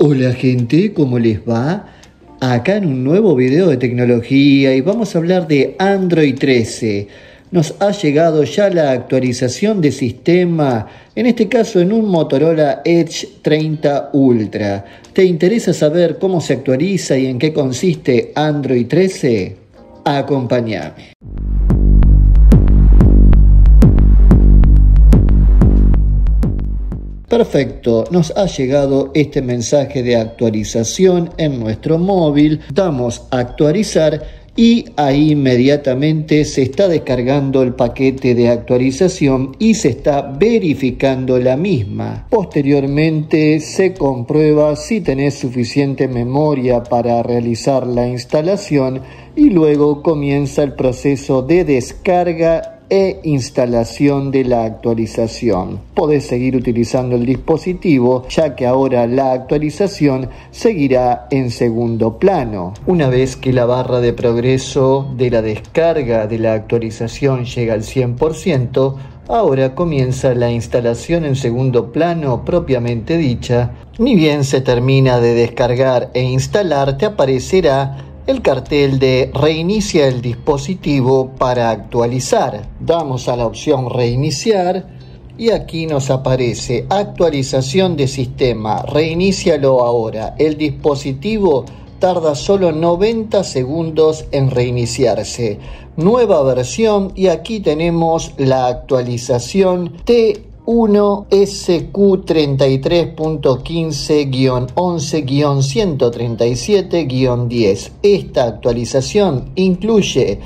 Hola gente, ¿cómo les va? Acá en un nuevo video de tecnología y vamos a hablar de Android 13. Nos ha llegado ya la actualización de sistema, en este caso en un Motorola Edge 30 Ultra. ¿Te interesa saber cómo se actualiza y en qué consiste Android 13? Acompáñame. Perfecto, nos ha llegado este mensaje de actualización en nuestro móvil. Damos actualizar y ahí inmediatamente se está descargando el paquete de actualización y se está verificando la misma. Posteriormente se comprueba si tenés suficiente memoria para realizar la instalación y luego comienza el proceso de descarga e instalación de la actualización. Podés seguir utilizando el dispositivo ya que ahora la actualización seguirá en segundo plano. Una vez que la barra de progreso de la descarga de la actualización llega al 100%, Ahora comienza la instalación en segundo plano propiamente dicha. Ni bien se termina de descargar e instalar, te aparecerá el cartel de reinicia el dispositivo para actualizar. Damos a la opción reiniciar y aquí nos aparece actualización de sistema. Reinícialo ahora. El dispositivo tarda solo 90 segundos en reiniciarse. Nueva versión y aquí tenemos la actualización T 1 SQ33.15-11-137-10. Esta actualización incluye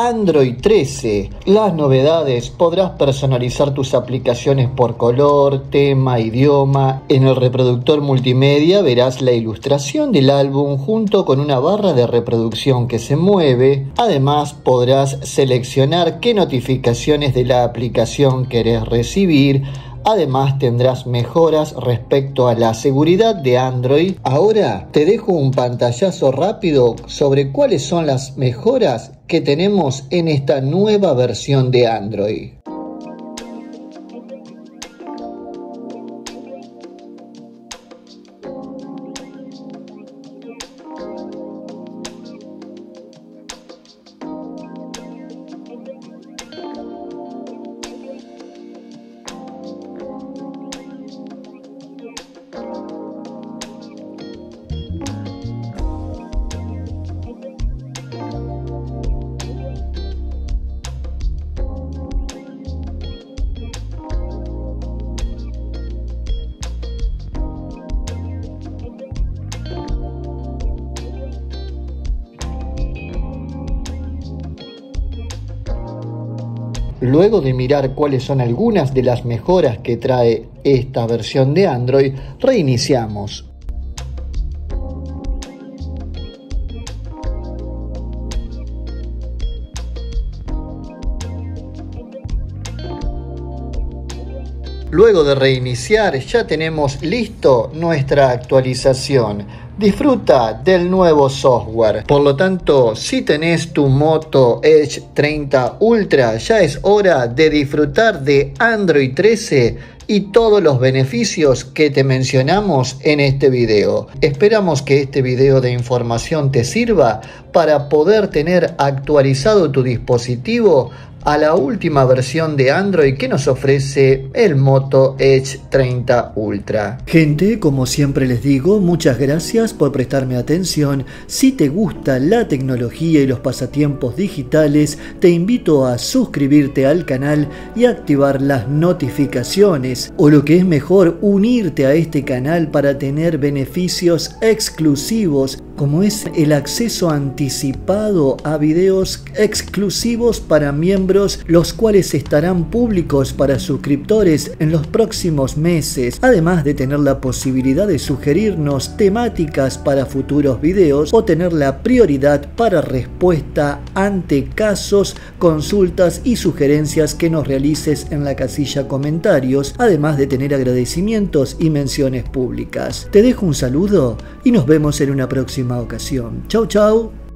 Android 13. Las novedades podrás personalizar tus aplicaciones por color, tema, idioma. En el reproductor multimedia verás la ilustración del álbum junto con una barra de reproducción que se mueve. Además podrás seleccionar qué notificaciones de la aplicación querés recibir Además tendrás mejoras respecto a la seguridad de Android. Ahora te dejo un pantallazo rápido sobre cuáles son las mejoras que tenemos en esta nueva versión de Android. Luego de mirar cuáles son algunas de las mejoras que trae esta versión de Android, reiniciamos. Luego de reiniciar ya tenemos listo nuestra actualización. Disfruta del nuevo software. Por lo tanto, si tenés tu Moto Edge 30 Ultra, ya es hora de disfrutar de Android 13 y todos los beneficios que te mencionamos en este video. Esperamos que este video de información te sirva para poder tener actualizado tu dispositivo a la última versión de Android que nos ofrece el Moto Edge 30 Ultra. Gente, como siempre les digo, muchas gracias por prestarme atención. Si te gusta la tecnología y los pasatiempos digitales, te invito a suscribirte al canal y activar las notificaciones. O lo que es mejor, unirte a este canal para tener beneficios exclusivos como es el acceso anticipado a videos exclusivos para miembros, los cuales estarán públicos para suscriptores en los próximos meses, además de tener la posibilidad de sugerirnos temáticas para futuros videos o tener la prioridad para respuesta ante casos, consultas y sugerencias que nos realices en la casilla comentarios, además de tener agradecimientos y menciones públicas. Te dejo un saludo y nos vemos en una próxima ocasión. Chau, chau.